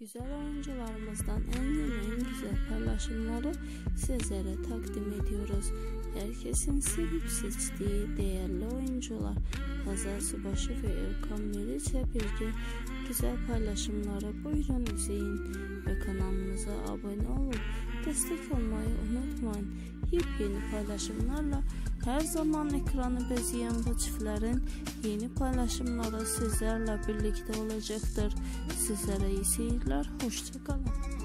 Güzel oyuncularımızdan en yeni en güzel paylaşımları sizlere takdim ediyoruz. Herkesin sevip seçtiği değerli oyuncular Hazal Subaşı ve Erkan Meriç'le birlikte güzel paylaşımları buyurun izleyin ve kanalımıza abone olup destek olmayı unutmayın. Yepyeni paylaşımlarla Hər zaman ekranı bezəyən bu çiftlərin yeni paylaşımları sizlərlə birlikdə olacaqdır. Sizlərə iyi seyirlər, xoşça qalın.